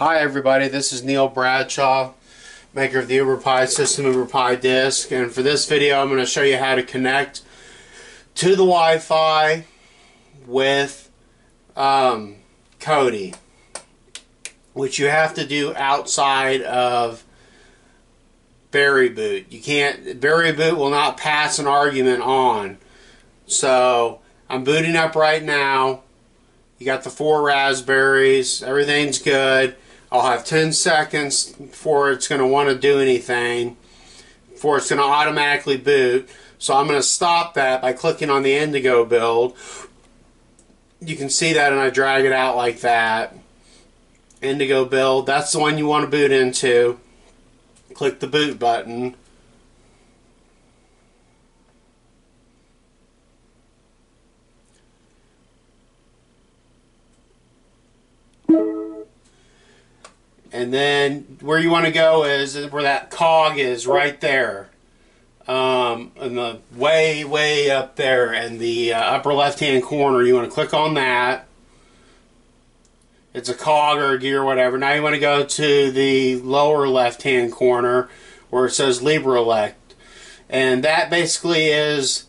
Hi everybody, this is Neil Bradshaw, maker of the UberPiSystem, UberPi disk, and for this video I'm going to show you how to connect to the Wi-Fi with um, Kodi, which you have to do outside of BerryBoot. You can't, BerryBoot will not pass an argument on. So I'm booting up right now. You got the four raspberries, everything's good. I'll have 10 seconds before it's going to want to do anything, before it's going to automatically boot. So I'm going to stop that by clicking on the Indigo build. You can see that and I drag it out like that. Indigo build, that's the one you want to boot into. Click the boot button. And then where you want to go is where that cog is right there. Um, in the way, way up there in the uh, upper left hand corner. You want to click on that. It's a cog or a gear or whatever. Now you want to go to the lower left hand corner where it says LibreELEC. And that basically is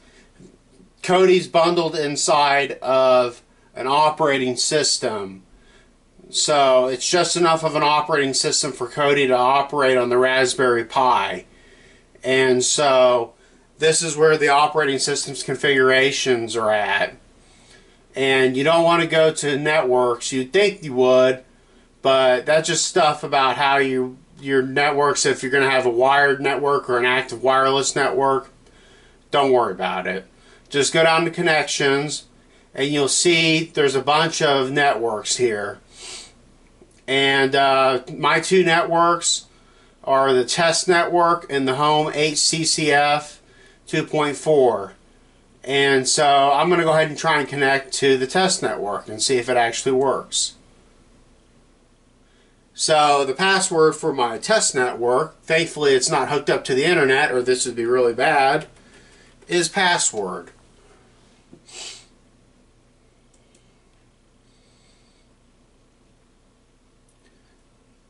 Kodi's bundled inside of an operating system. So it's just enough of an operating system for Kodi to operate on the Raspberry Pi. And so this is where the operating system's configurations are at. And you don't want to go to networks. You'd think you would, but that's just stuff about how you your networks, if you're going to have a wired network or an active wireless network, don't worry about it. Just go down to connections and you'll see there's a bunch of networks here. And uh, my two networks are the test network and the home HCCF 2.4. And so I'm going to go ahead and try and connect to the test network and see if it actually works. So the password for my test network, thankfully it's not hooked up to the internet or this would be really bad, is password.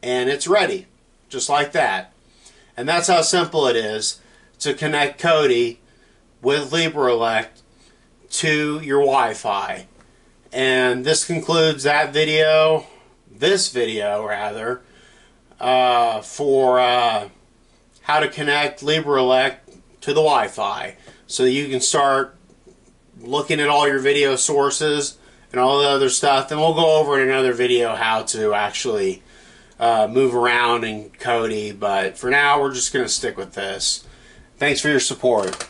And it's ready, just like that. And that's how simple it is to connect Kodi with LibreELEC to your Wi-Fi. And this concludes that video, this video rather, uh, for uh, how to connect LibreELEC to the Wi-Fi. So you can start looking at all your video sources and all the other stuff. And we'll go over in another video how to actually uh, move around in Kodi, but for now we're just going to stick with this. Thanks for your support.